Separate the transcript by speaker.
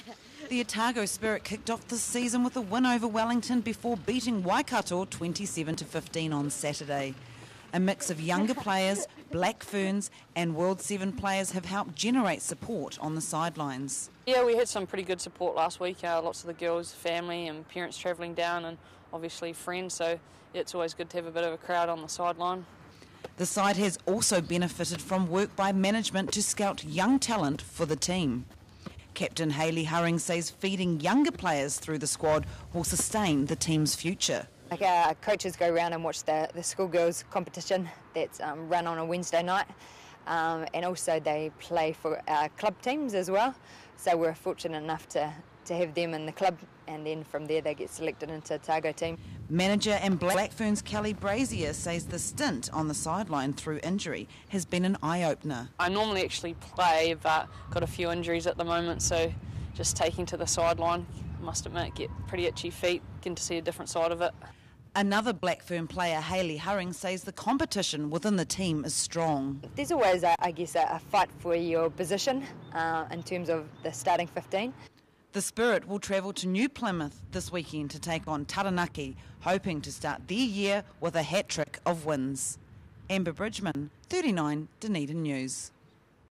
Speaker 1: The Otago Spirit kicked off the season with a win over Wellington before beating Waikato 27 to 15 on Saturday. A mix of younger players, Black Ferns, and World 7 players have helped generate support on the sidelines.
Speaker 2: Yeah, we had some pretty good support last week. Uh, lots of the girls, family, and parents travelling down, and obviously friends. So it's always good to have a bit of a crowd on the sideline.
Speaker 1: The side has also benefited from work by management to scout young talent for the team. Captain Hayley Hurring says feeding younger players through the squad will sustain the team's future.
Speaker 3: Like our coaches go around and watch the, the schoolgirls competition that's um, run on a Wednesday night. Um, and also they play for our club teams as well. So we're fortunate enough to, to have them in the club and then from there they get selected into a Otago team.
Speaker 1: Manager and Black Ferns Kelly Brazier says the stint on the sideline through injury has been an eye-opener.
Speaker 2: I normally actually play, but got a few injuries at the moment, so just taking to the sideline, must admit, get pretty itchy feet, getting to see a different side of it.
Speaker 1: Another Black Fern player, Hayley Hurring, says the competition within the team is strong.
Speaker 3: There's always, a, I guess, a, a, fight for your position uh, in terms of the starting 15.
Speaker 1: The Spirit will travel to New Plymouth this weekend to take on Taranaki, hoping to start their year with a hat trick of wins. Amber Bridgman, 39 Dunedin News.